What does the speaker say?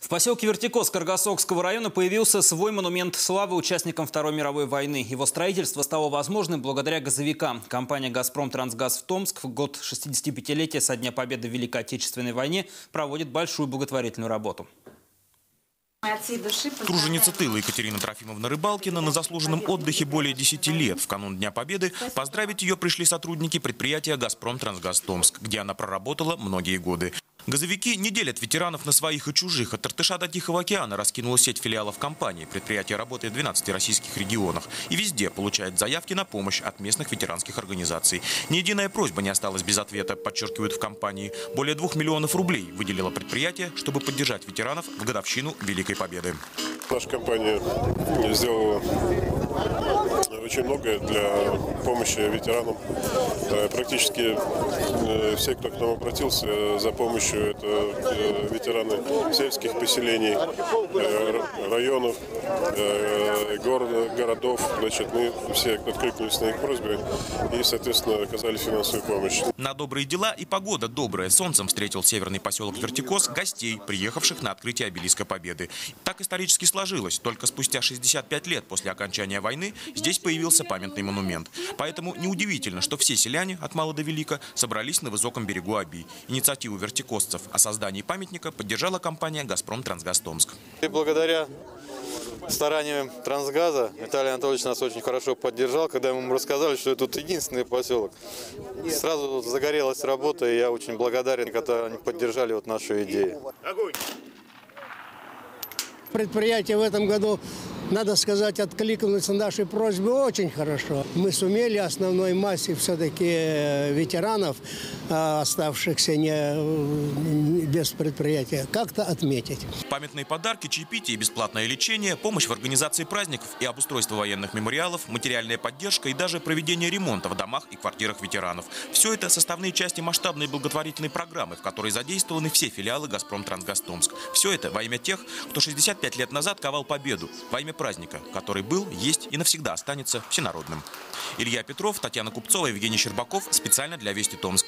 В поселке Вертикос Каргасокского района появился свой монумент славы участникам Второй мировой войны. Его строительство стало возможным благодаря газовикам. Компания «Газпром Трансгаз» в Томск в год 65-летия со Дня Победы в Великой Отечественной войне проводит большую благотворительную работу. Труженица тыла Екатерина Трофимовна Рыбалкина на заслуженном отдыхе более 10 лет. В канун Дня Победы поздравить ее пришли сотрудники предприятия «Газпром Трансгаз Томск», где она проработала многие годы. Газовики не делят ветеранов на своих и чужих. От Иртыша до Тихого океана раскинула сеть филиалов компании. Предприятие работает в 12 российских регионах. И везде получает заявки на помощь от местных ветеранских организаций. Ни единая просьба не осталась без ответа, подчеркивают в компании. Более двух миллионов рублей выделило предприятие, чтобы поддержать ветеранов в годовщину Великой Победы. Наша компания сделала очень многое для помощи ветеранам. Э, Практически э, все, кто к нам обратился за помощью, это э, ветераны сельских поселений, районов, города, городов. Значит, мы все откликнулись на их просьбы и, соответственно, оказали финансовую помощь. На добрые дела и погода добрая. Солнцем встретил северный поселок Вертикос гостей, приехавших на открытие обелиска Победы. Так исторически сложилось. Только спустя 65 лет после окончания войны здесь появился памятный монумент. Поэтому неудивительно, что все селяне от мала до велика собрались на высоком берегу Аби. Инициативу вертикосцев о создании памятника поддержала компания «Газпром Трансгаз Томск». И благодаря стараниям Трансгаза Виталий Анатольевич нас очень хорошо поддержал, когда ему рассказали, что это тут единственный поселок. Сразу загорелась работа, и я очень благодарен, когда они поддержали вот нашу идею. Предприятие в этом году, надо сказать, откликнулось на наши просьбы очень хорошо. Мы сумели основной массе все-таки ветеранов, а, оставшихся не, без предприятия, как-то отметить. Памятные подарки, чаепитие бесплатное лечение, помощь в организации праздников и обустройство военных мемориалов, материальная поддержка и даже проведение ремонта в домах и квартирах ветеранов. Все это составные части масштабной благотворительной программы, в которой задействованы все филиалы «Газпром Трансгаз Томск». Все это во имя тех, кто 65 лет назад ковал победу, во имя праздника, который был, есть и навсегда останется всенародным. Илья Петров, Татьяна Купцова, Евгений Щербаков. Специально для Вести Томск.